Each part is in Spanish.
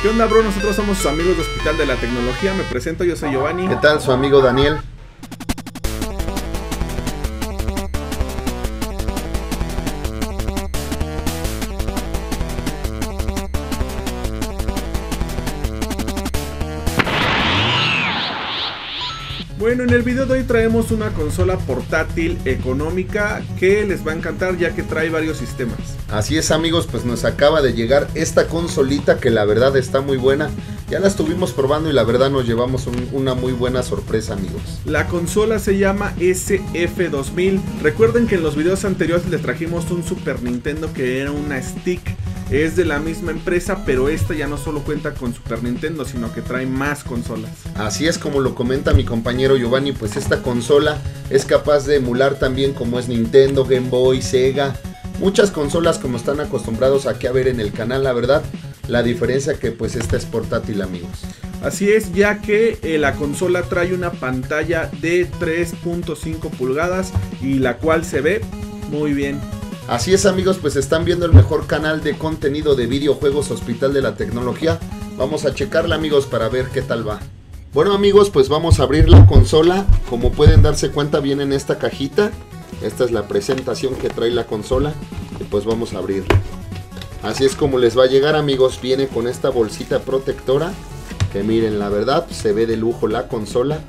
¿Qué onda, bro? Nosotros somos sus amigos de Hospital de la Tecnología. Me presento, yo soy Giovanni. ¿Qué tal, su amigo Daniel? Bueno, en el video de hoy traemos una consola portátil económica que les va a encantar ya que trae varios sistemas. Así es amigos, pues nos acaba de llegar esta consolita que la verdad está muy buena. Ya la estuvimos probando y la verdad nos llevamos un- una muy buena sorpresa amigos. La consola se llama SF2000. Recuerden que en los videos anteriores les trajimos un Super Nintendo que era una stick. Es de la misma empresa, pero esta ya no solo cuenta con Super Nintendo, sino que trae más consolas. Así es como lo comenta mi compañero Giovanni, pues esta consola es capaz de emular también como es Nintendo, Game Boy, Sega, muchas consolas como están acostumbrados aquí a ver en el canal, la verdad. La diferencia que pues esta es portátil amigos. Así es, ya que eh, la consola trae una pantalla de 3.5 pulgadas y la cual se ve muy bien. Así es amigos, pues están viendo el mejor canal de contenido de videojuegos Hospital de la Tecnología. Vamos a checarla amigos para ver qué tal va. Bueno amigos, pues vamos a abrir la consola. Como pueden darse cuenta viene en esta cajita. Esta es la presentación que trae la consola. Y pues vamos a abrirla. Así es como les va a llegar amigos. Viene con esta bolsita protectora. Que miren, la verdad se ve de lujo la consola.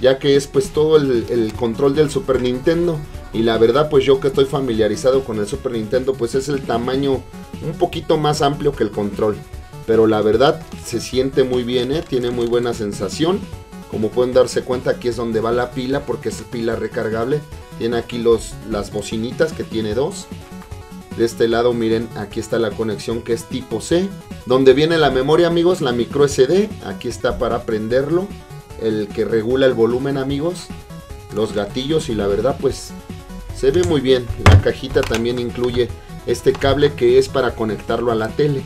Ya que es pues todo el, el control del Super Nintendo. Y la verdad, pues yo que estoy familiarizado con el Super Nintendo, pues es el tamaño un poquito más amplio que el control. Pero la verdad se siente muy bien, ¿eh? tiene muy buena sensación. Como pueden darse cuenta, aquí es donde va la pila, porque es pila recargable. Tiene aquí los, las bocinitas, que tiene dos. De este lado, miren, aquí está la conexión que es tipo C. Donde viene la memoria, amigos, la micro SD. Aquí está para prenderlo. El que regula el volumen, amigos. Los gatillos y la verdad, pues se ve muy bien. La cajita también incluye este cable que es para conectarlo a la tele.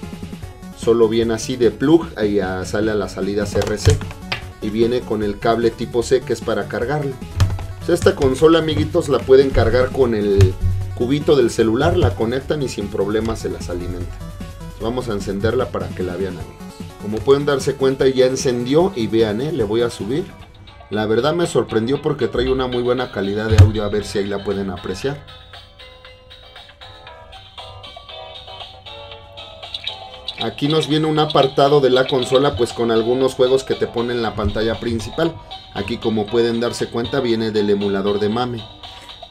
Solo viene así de plug, ya sale a la salida CRC. Y viene con el cable tipo C que es para cargarlo. Esta consola, amiguitos, la pueden cargar con el cubito del celular, la conectan y sin problema se las alimenta. Vamos a encenderla para que la vean, amigos. Como pueden darse cuenta, ya encendió y vean, eh, le voy a subir. La verdad me sorprendió porque trae una muy buena calidad de audio, a ver si ahí la pueden apreciar. Aquí nos viene un apartado de la consola pues con algunos juegos que te ponen en la pantalla principal. Aquí como pueden darse cuenta viene del emulador de MAME.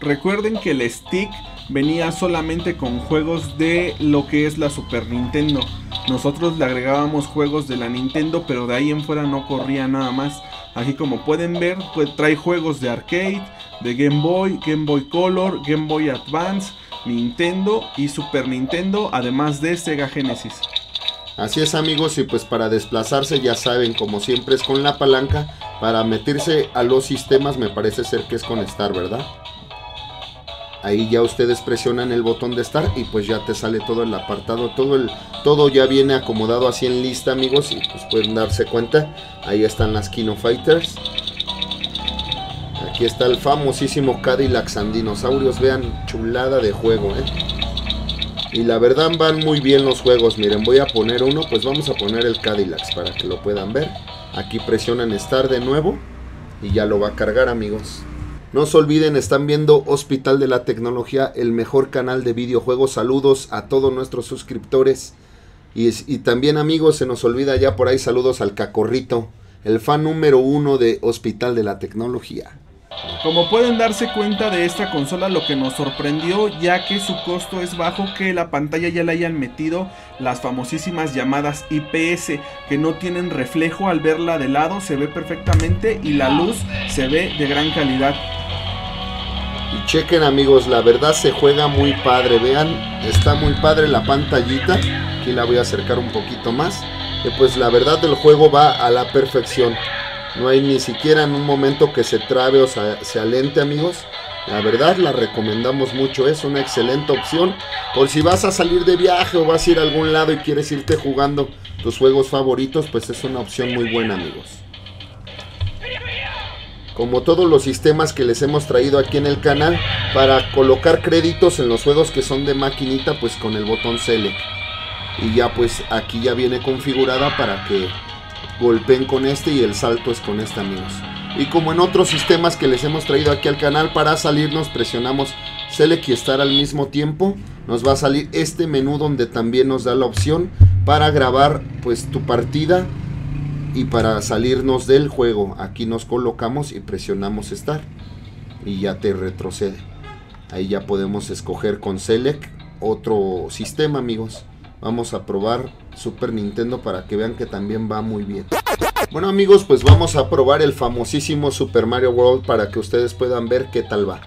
Recuerden que el stick venía solamente con juegos de lo que es la Super Nintendo. Nosotros le agregábamos juegos de la Nintendo, pero de ahí en fuera no corría nada más. Aquí como pueden ver, pues trae juegos de arcade, de Game Boy, Game Boy Color, Game Boy Advance, Nintendo y Super Nintendo, además de Sega Genesis. Así es amigos y pues para desplazarse ya saben como siempre es con la palanca. Para meterse a los sistemas me parece ser que es con Star, ¿verdad? Ahí ya ustedes presionan el botón de Start y pues ya te sale todo el apartado, todo el todo ya viene acomodado así en lista, amigos, y pues pueden darse cuenta. Ahí están las Kino Fighters. Aquí está el famosísimo Cadillac Dinosaurios, vean, chulada de juego, ¿eh? Y la verdad van muy bien los juegos, miren, voy a poner uno, pues vamos a poner el Cadillac para que lo puedan ver. Aquí presionan Start de nuevo y ya lo va a cargar, amigos. No se olviden, están viendo Hospital de la Tecnología, el mejor canal de videojuegos. Saludos a todos nuestros suscriptores. Y, también amigos, se nos olvida ya por ahí saludos al Cacorrito, el fan número uno de Hospital de la Tecnología. Como pueden darse cuenta de esta consola, lo que nos sorprendió ya que su costo es bajo, que la pantalla ya le hayan metido las famosísimas llamadas IPS, que no tienen reflejo al verla de lado, se ve perfectamente y la luz se ve de gran calidad. Y chequen amigos, la verdad se juega muy padre, vean, está muy padre la pantallita, aquí la voy a acercar un poquito más, y pues la verdad del juego va a la perfección. No hay ni siquiera en un momento que se trabe o se, se alente, amigos. La verdad la recomendamos mucho, es una excelente opción. Por si vas a salir de viaje o vas a ir a algún lado y quieres irte jugando tus juegos favoritos, pues es una opción muy buena, amigos. Como todos los sistemas que les hemos traído aquí en el canal, para colocar créditos en los juegos que son de maquinita, pues con el botón Select. y ya pues aquí ya viene configurada para que golpeen con este y el salto es con este amigos. Y como en otros sistemas que les hemos traído aquí al canal, para salirnos presionamos Select y estar al mismo tiempo. Nos va a salir este menú donde también nos da la opción para grabar pues tu partida y para salirnos del juego. Aquí nos colocamos y presionamos estar y ya te retrocede. Ahí ya podemos escoger con Select otro sistema amigos. Vamos a probar Super Nintendo para que vean que también va muy bien. Bueno amigos, pues vamos a probar el famosísimo Super Mario World para que ustedes puedan ver qué tal va.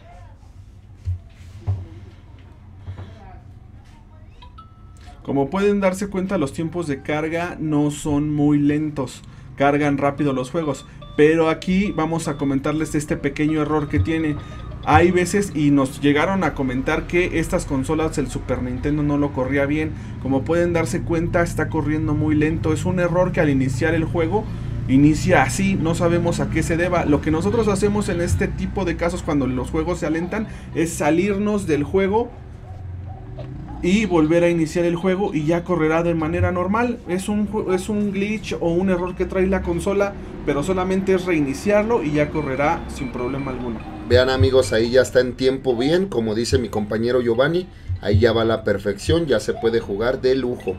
Como pueden darse cuenta los tiempos de carga no son muy lentos, cargan rápido los juegos, pero aquí vamos a comentarles este pequeño error que tiene. Hay veces y nos llegaron a comentar que estas consolas el Super Nintendo no lo corría bien. Como pueden darse cuenta está corriendo muy lento. Es un error que al iniciar el juego inicia así, no sabemos a qué se deba. Lo que nosotros hacemos en este tipo de casos cuando los juegos se alentan es salirnos del juego y volver a iniciar el juego y ya correrá de manera normal. Es un, es un glitch o un error que trae la consola, pero solamente es reiniciarlo y ya correrá sin problema alguno. Vean amigos, ahí ya está en tiempo bien, como dice mi compañero Giovanni, ahí ya va la perfección, ya se puede jugar de lujo.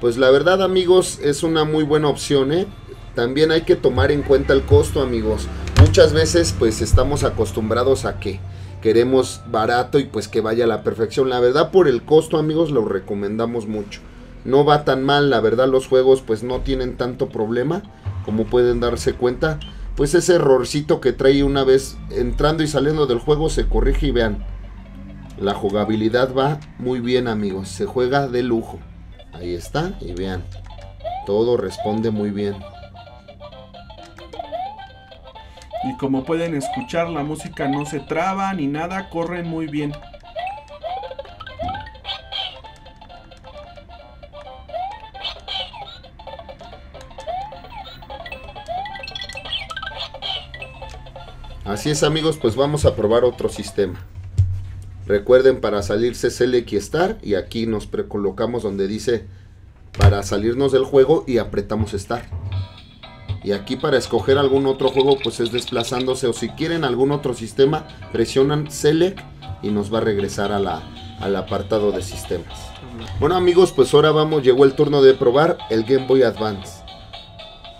Pues la verdad amigos, es una muy buena opción, ¿eh? También hay que tomar en cuenta el costo amigos. Muchas veces pues estamos acostumbrados a que queremos barato y pues que vaya a la perfección. La verdad por el costo amigos lo recomendamos mucho. No va tan mal, la verdad los juegos pues no tienen tanto problema como pueden darse cuenta. Pues ese errorcito que trae una vez entrando y saliendo del juego se corrige y vean. La jugabilidad va muy bien amigos, se juega de lujo. Ahí está y vean, todo responde muy bien. Y como pueden escuchar, la música no se traba ni nada, corre muy bien. Así es amigos, pues vamos a probar otro sistema. Recuerden para salirse Select y Start y aquí nos precolocamos donde dice para salirnos del juego y apretamos Start. Y aquí para escoger algún otro juego pues es desplazándose o si quieren algún otro sistema presionan Select y nos va a regresar a la, al apartado de sistemas. Bueno amigos pues ahora vamos, llegó el turno de probar el Game Boy Advance.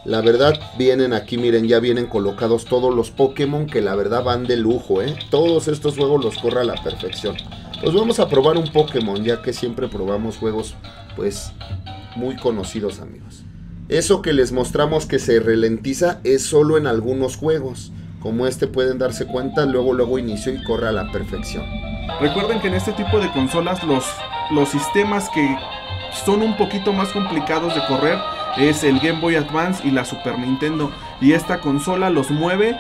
La verdad vienen aquí, miren, ya vienen colocados todos los Pokémon que la verdad van de lujo, ¿eh? Todos estos juegos los corre a la perfección. Pues vamos a probar un Pokémon, ya que siempre probamos juegos, pues, muy conocidos, amigos. Eso que les mostramos que se ralentiza es solo en algunos juegos. Como este pueden darse cuenta, luego luego inició y corre a la perfección. Recuerden que en este tipo de consolas los, los sistemas que son un poquito más complicados de correr es el Game Boy Advance y la Super Nintendo. Y esta consola los mueve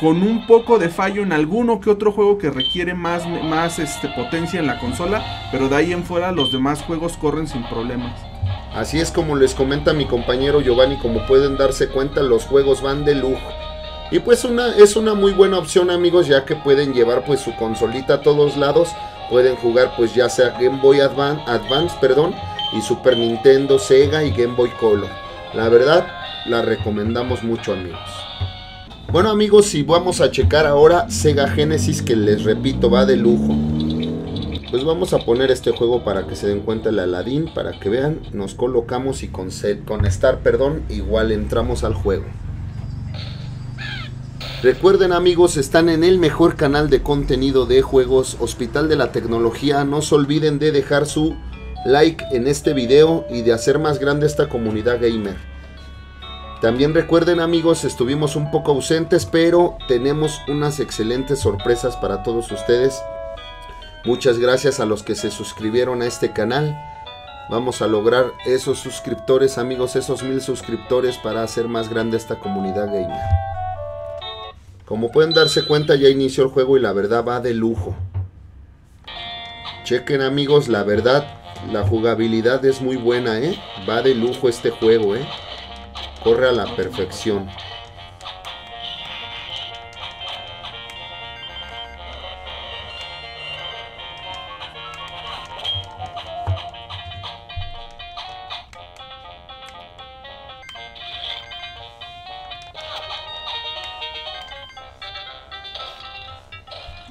con un poco de fallo en alguno que otro juego que requiere más, más este, potencia en la consola, pero de ahí en fuera los demás juegos corren sin problemas. Así es como les comenta mi compañero Giovanni, como pueden darse cuenta, los juegos van de lujo. Y pues una, es una muy buena opción amigos, ya que pueden llevar pues su consolita a todos lados. Pueden jugar pues ya sea Game Boy Advance, Advance perdón, y Super Nintendo, Sega y Game Boy Color. La verdad, la recomendamos mucho amigos. Bueno amigos, si vamos a checar ahora Sega Genesis que les repito va de lujo. Pues vamos a poner este juego para que se den cuenta el Aladdin, para que vean, nos colocamos y con, con Star, perdón, igual entramos al juego. Recuerden amigos, están en el mejor canal de contenido de juegos, Hospital de la Tecnología. No se olviden de dejar su like en este video y de hacer más grande esta comunidad gamer. También recuerden amigos, estuvimos un poco ausentes, pero tenemos unas excelentes sorpresas para todos ustedes. Muchas gracias a los que se suscribieron a este canal. Vamos a lograr esos suscriptores amigos, esos mil suscriptores para hacer más grande esta comunidad gamer. Como pueden darse cuenta ya inició el juego y la verdad va de lujo. Chequen amigos, la verdad la jugabilidad es muy buena, ¿eh? Va de lujo este juego, ¿eh? Corre a la perfección.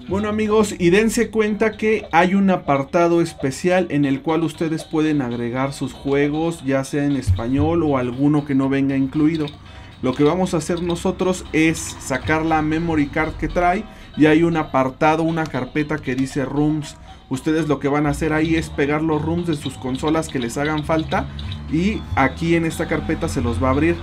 Bueno amigos, y dense cuenta que hay un apartado especial en el cual ustedes pueden agregar sus juegos, ya sea en español o alguno que no venga incluido. Lo que vamos a hacer nosotros es sacar la memory card que trae y hay un apartado, una carpeta que dice rooms. Ustedes lo que van a hacer ahí es pegar los rooms de sus consolas que les hagan falta y aquí en esta carpeta se los va a abrir.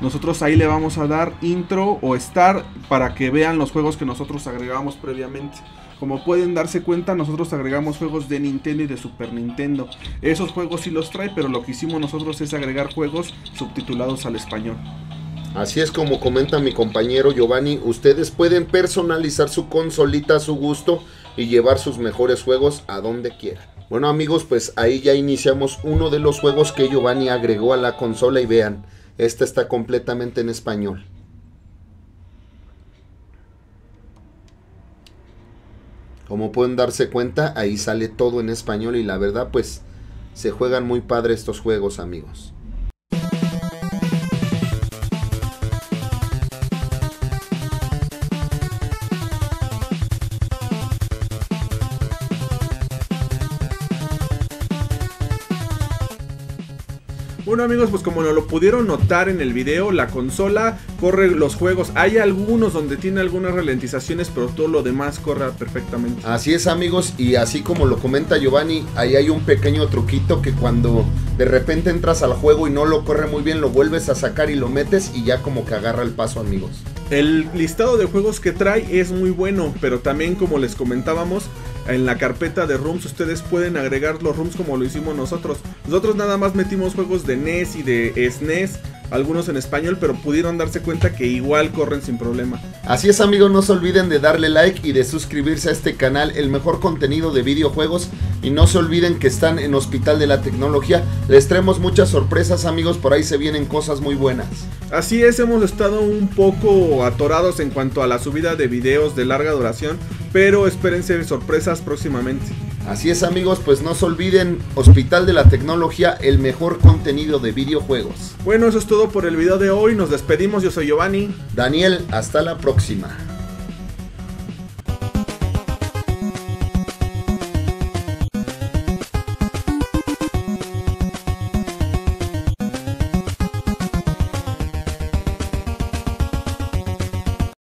Nosotros ahí le vamos a dar intro o start para que vean los juegos que nosotros agregamos previamente. Como pueden darse cuenta, nosotros agregamos juegos de Nintendo y de Super Nintendo. Esos juegos sí los trae, pero lo que hicimos nosotros es agregar juegos subtitulados al español. Así es como comenta mi compañero Giovanni, ustedes pueden personalizar su consolita a su gusto y llevar sus mejores juegos a donde quieran. Bueno amigos, pues ahí ya iniciamos uno de los juegos que Giovanni agregó a la consola y vean, este está completamente en español. Como pueden darse cuenta, ahí sale todo en español y la verdad pues se juegan muy padre estos juegos amigos. Bueno amigos, pues como lo pudieron notar en el video, la consola corre los juegos. Hay algunos donde tiene algunas ralentizaciones, pero todo lo demás corre perfectamente. Así es amigos, y así como lo comenta Giovanni, ahí hay un pequeño truquito que cuando de repente entras al juego y no lo corre muy bien, lo vuelves a sacar y lo metes y ya como que agarra el paso amigos. El listado de juegos que trae es muy bueno, pero también como les comentábamos, en la carpeta de rooms ustedes pueden agregar los rooms como lo hicimos nosotros. Nosotros nada más metimos juegos de NES y de SNES, algunos en español, pero pudieron darse cuenta que igual corren sin problema. Así es amigos, no se olviden de darle like y de suscribirse a este canal, el mejor contenido de videojuegos. Y no se olviden que están en Hospital de la Tecnología. Les traemos muchas sorpresas amigos, por ahí se vienen cosas muy buenas. Así es, hemos estado un poco atorados en cuanto a la subida de videos de larga duración, pero espérense sorpresas próximamente. Así es amigos, pues no se olviden, Hospital de la Tecnología, el mejor contenido de videojuegos. Bueno, eso es todo por el video de hoy, nos despedimos, yo soy Giovanni. Daniel, hasta la próxima.